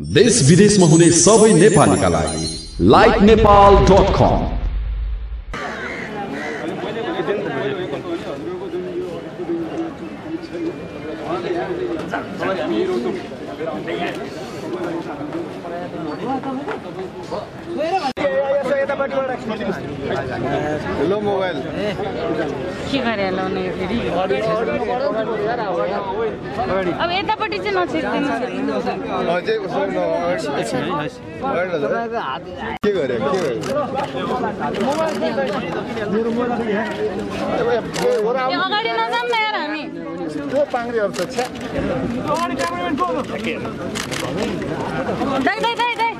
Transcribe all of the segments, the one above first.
देश विदेशमा हुने सबै नेपालीका लागि लाइक नेपाल डट कम लो मोबाइल के गरेर लाउने यो फेरि? अब यतापट्टि चाहिँ नछिर्दिनु अझै उसो के गरे यो अगाडि नजाऊँ न यार हामी। दाइ।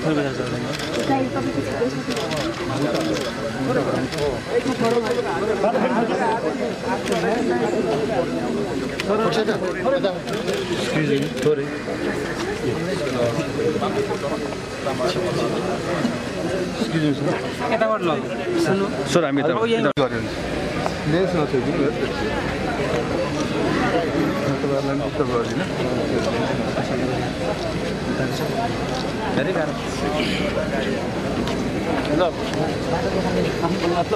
दाइ दाइ कहाँ उठ्यो सर हामी त तपाईँहरूलाई पनि विनोद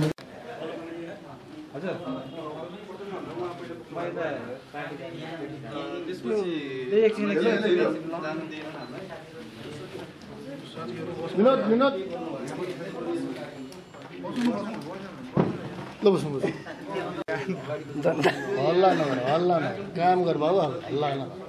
ल बस्नु बस्नु हल्ला नगर हल्ला नगर काम गर बाबु हल्ला नगर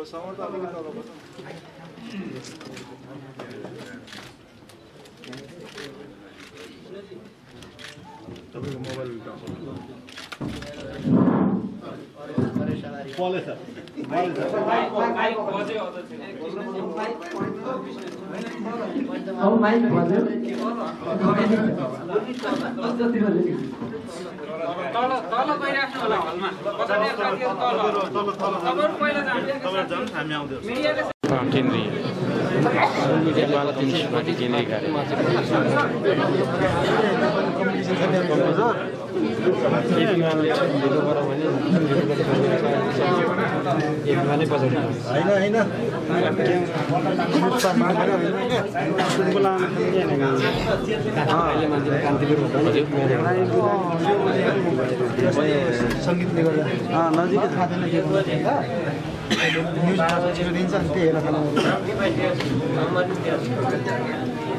Kosama da alıp alalım. तभी मोबाइल कॉल है सर केन्द्रीय नेपाल तिनमाथि केन्द्रीय कार्य सङ्गीतले गर्दा नजिकै थाहा थिएन न्युज दिन्छ त्यही हेरेर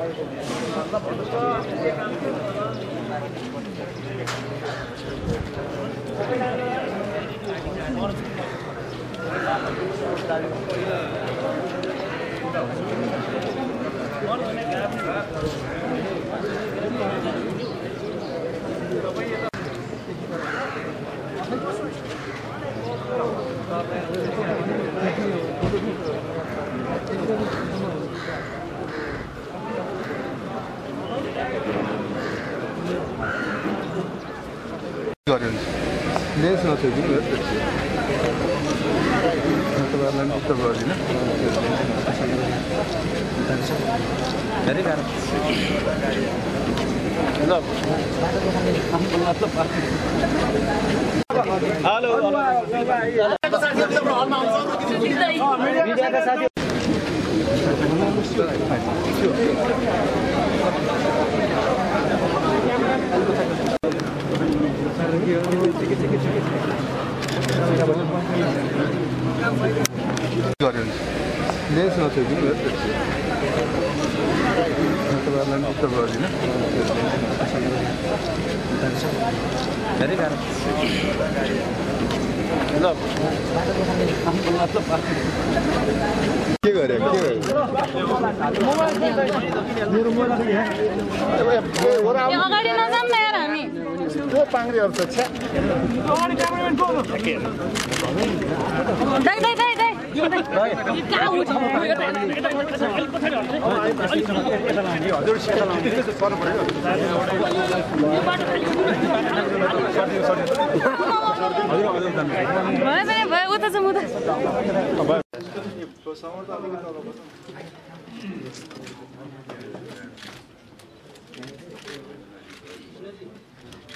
गऱ्यो नथ्यो कि तपाईँहरूलाई पनि डिस्टर्ब गर्दिनँ गऱ्यो तपाईँहरूलाई के गरे के यो अगाडि नजाऊँ न यार हामी त्यो पाङ्ग्रेहरू त छ्या दाइ दाइ दाइ दाइ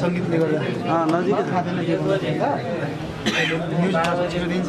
सङ्गीतले गर्दा नजिकै न्युज दिन्छ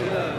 Gracias.